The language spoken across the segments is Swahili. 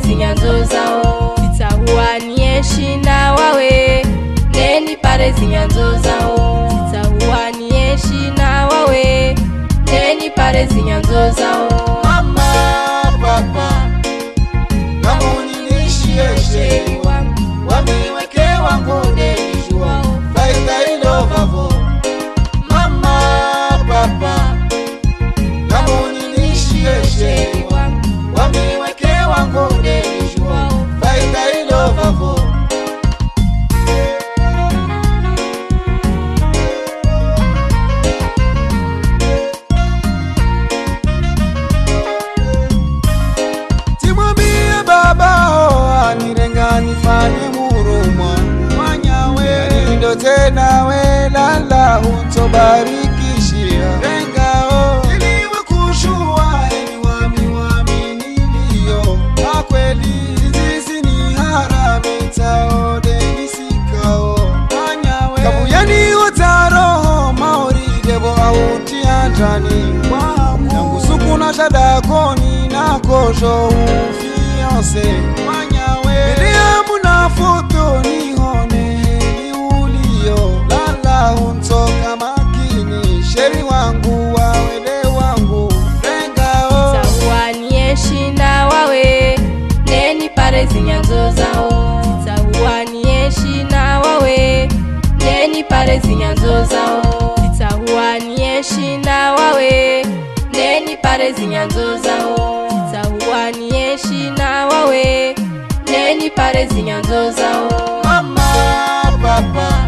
neni pale zao. Zao zitahuanieshi na wawe. Neni pale zinyanzo zao. Zitahuanieshi na wawe. Neni pale zinyanzo zao welala engao rengao iliwe kushua eniwami waminilio akweli zizi ni haramitaodenisikao mwanyawe kabuyani otaroho maoridevo autiantani nangusukuna shadakoni nakosho ufiose zao. Zitahuanieshi na wawe neni pale zinyanzo zao. Zitahuanieshi na wawe neni pale zinyanzo zao. Mama papa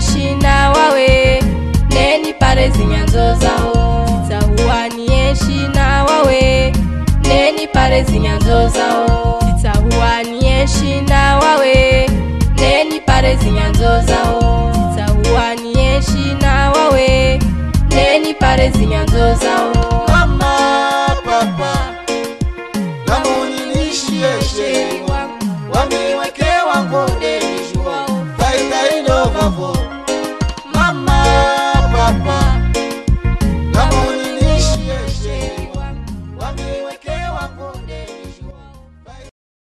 zitahuanieshi na wawe. Neni pale zinyanzo zao. Zitahuanieshi na wawe. Neni pale zinyanzo zao. Zitahuanieshi na wawe. Neni pale zinyanzo zao. Zitahuanieshi na wawe. Neni pale zinyanzo zao. Mama papa namunilishiyeshe wamiweke wangu nenijua faida ilovavo